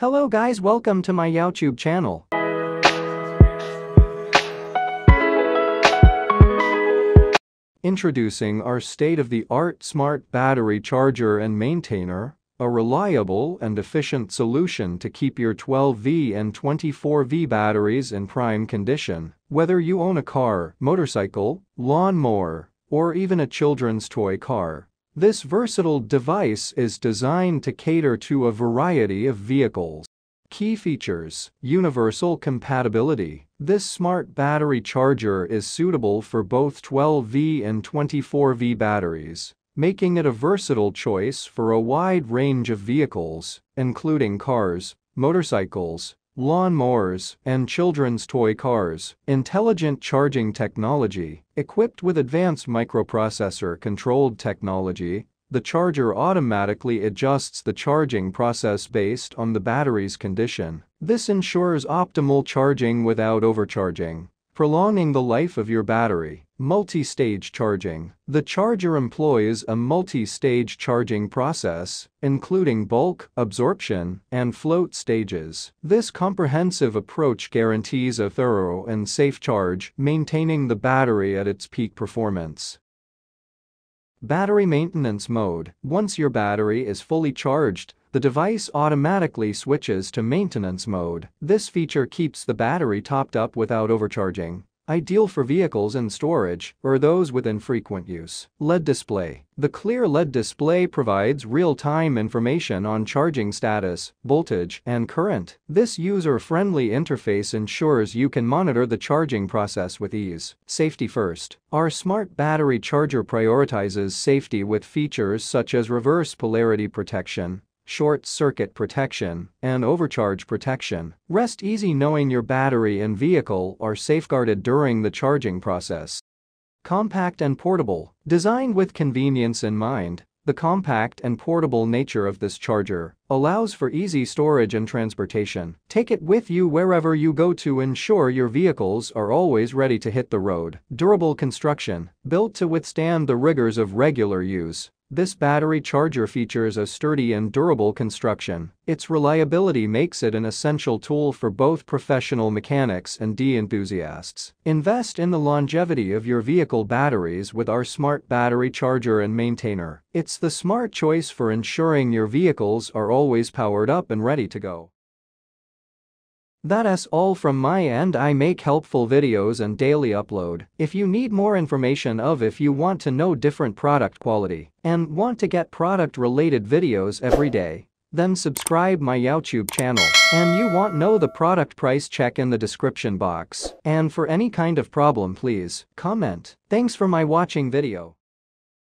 Hello guys welcome to my YouTube channel. Introducing our state-of-the-art smart battery charger and maintainer, a reliable and efficient solution to keep your 12V and 24V batteries in prime condition, whether you own a car, motorcycle, lawnmower, or even a children's toy car. This versatile device is designed to cater to a variety of vehicles. Key features Universal compatibility. This smart battery charger is suitable for both 12V and 24V batteries, making it a versatile choice for a wide range of vehicles, including cars, motorcycles, lawn mowers, and children's toy cars. Intelligent charging technology. Equipped with advanced microprocessor-controlled technology, the charger automatically adjusts the charging process based on the battery's condition. This ensures optimal charging without overcharging, prolonging the life of your battery. Multi-stage charging. The charger employs a multi-stage charging process, including bulk, absorption, and float stages. This comprehensive approach guarantees a thorough and safe charge, maintaining the battery at its peak performance. Battery maintenance mode. Once your battery is fully charged, the device automatically switches to maintenance mode. This feature keeps the battery topped up without overcharging. Ideal for vehicles in storage or those with infrequent use. LED display. The clear LED display provides real-time information on charging status, voltage, and current. This user-friendly interface ensures you can monitor the charging process with ease. Safety first. Our smart battery charger prioritizes safety with features such as reverse polarity protection, short circuit protection, and overcharge protection. Rest easy knowing your battery and vehicle are safeguarded during the charging process. Compact and portable. Designed with convenience in mind, the compact and portable nature of this charger allows for easy storage and transportation. Take it with you wherever you go to ensure your vehicles are always ready to hit the road. Durable construction, built to withstand the rigors of regular use. This battery charger features a sturdy and durable construction. Its reliability makes it an essential tool for both professional mechanics and D enthusiasts. Invest in the longevity of your vehicle batteries with our smart battery charger and maintainer. It's the smart choice for ensuring your vehicles are always powered up and ready to go. That's all from my end I make helpful videos and daily upload. If you need more information of if you want to know different product quality and want to get product related videos every day, then subscribe my YouTube channel and you want know the product price check in the description box. And for any kind of problem please comment. Thanks for my watching video.